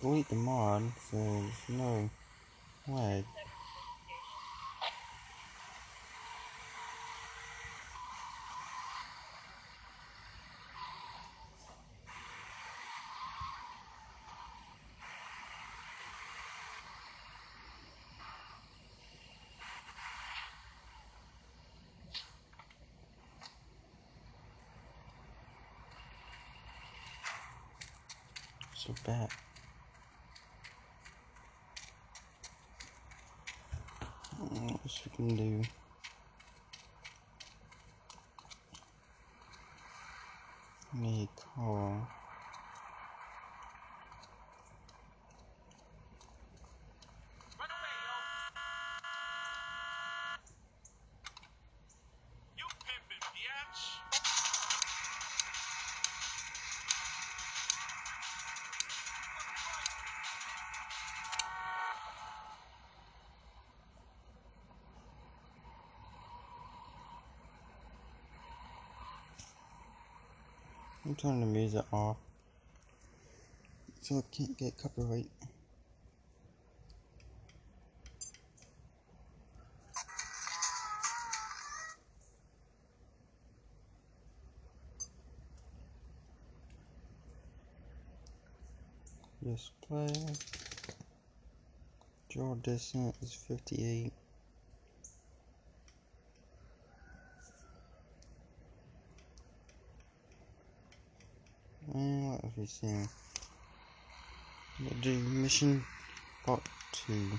delete the mod, so there's no lag. So bad. What else we can do? Need call. I'm turning the music off. So I can't get copyright. Display. Draw distance is 58. We'll do mission part 2.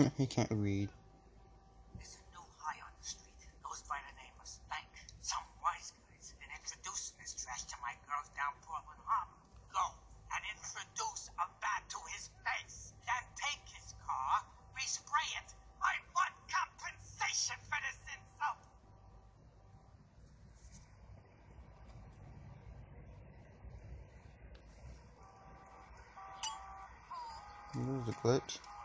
he can't read. There's a new high on the street. Goes by the name of Spank. Some wise guy's been introducing this trash to my girls down Portland Harbor. Go and introduce a bat to his face. Then take his car, respray it. I want compensation for this insult. There's a glitch.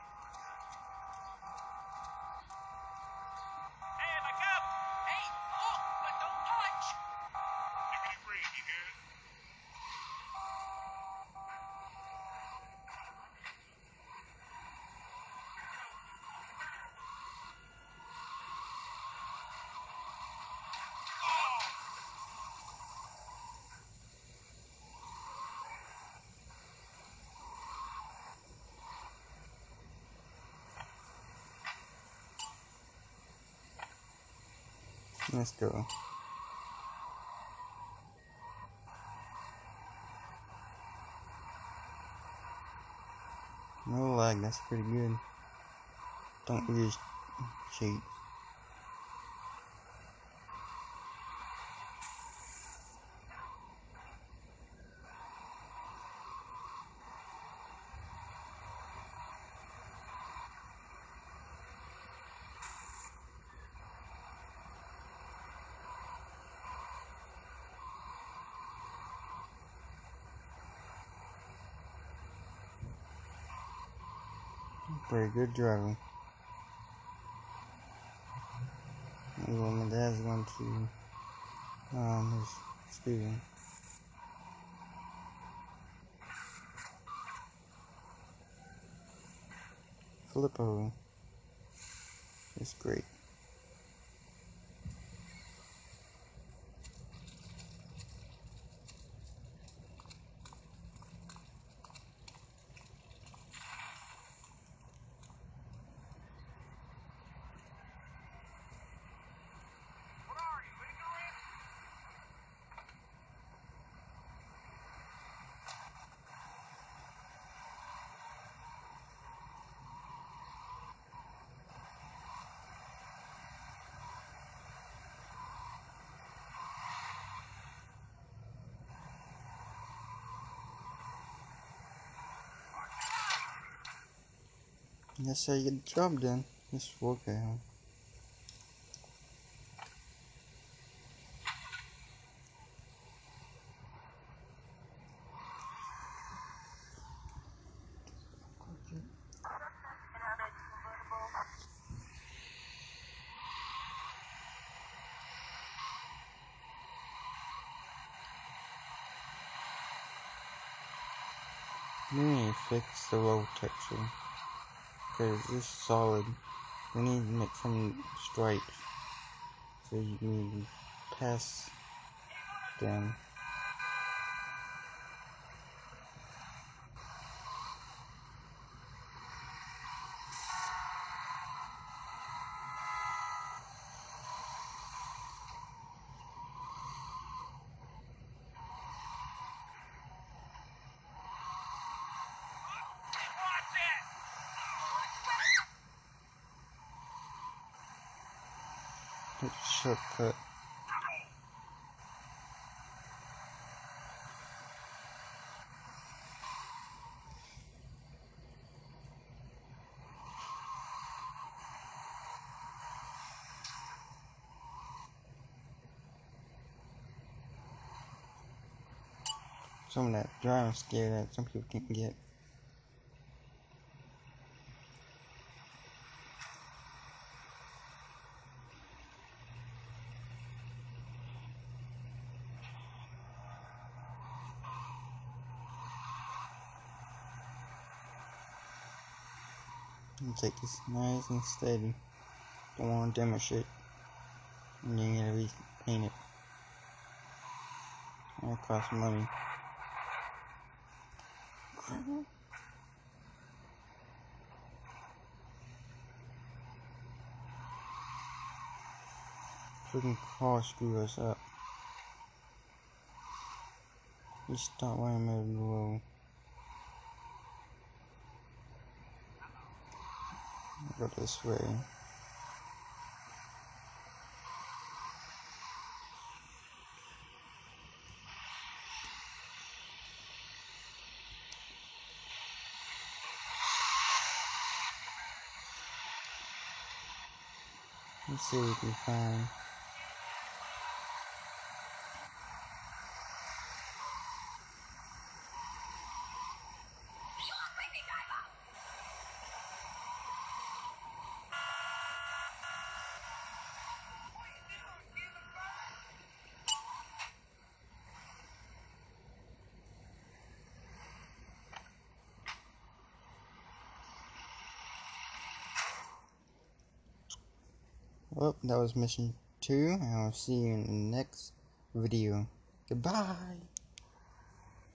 Let's go. No lag, that's pretty good. Don't use cheat. Pretty good driving. Well, my dad's going to um his speeding. Filippo. It's great. That's how you get the job done. Work at home. We need fix the road texture. Cause it's solid. We need to make some stripes. So you can pass them. Some of that driving skill that some people can't get. You take this nice and steady. Don't want to demonstrate. And then you gotta repaint it. That costs money. Freaking car screw us up. Just stop right in the middle of the road. Go this way. Let's see what we find. Well, that was mission two, and I'll see you in the next video. Goodbye!